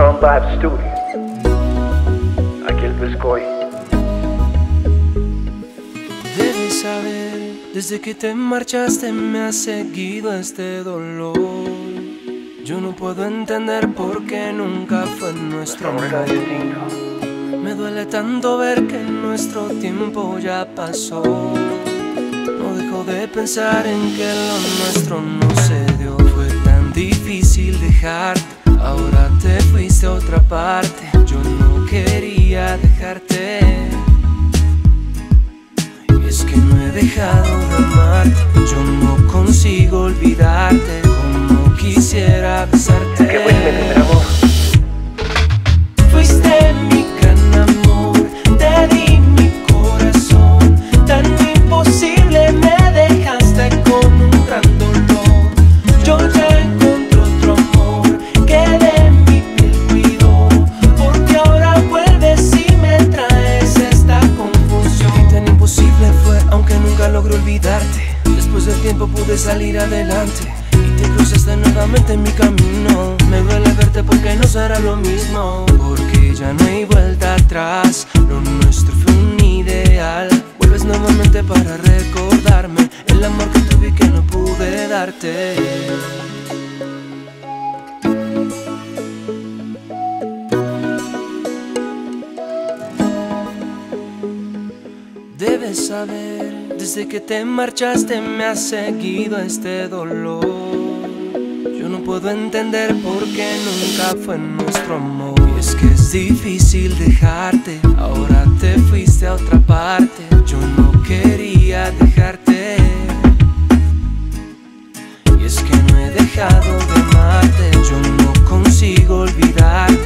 Brown Vibe Studio. Aquí el Biscoy. Debes saber, desde que te marchaste me ha seguido este dolor. Yo no puedo entender por qué nunca fue nuestro Amor. Me duele tanto ver que nuestro tiempo ya pasó. No dejo de pensar en que lo nuestro no se dio. Fue tan difícil dejarte. Yo no quería dejarte. Es que no he dejado de amarte. Yo no consigo olvidarte. Como quisiera besarte. Pude salir adelante. Y te cruzaste nuevamente en mi camino. Me duele verte porque no será lo mismo. Porque ya no hay vuelta atrás. Lo nuestro fue un ideal. Vuelves nuevamente para recordarme de saber. Desde que te marchaste me ha seguido este dolor. Yo no puedo entender por qué nunca fue nuestro amor. Y es que es difícil dejarte, ahora te fuiste a otra parte. Yo no quería dejarte. Y es que no he dejado de amarte, yo no consigo olvidarte.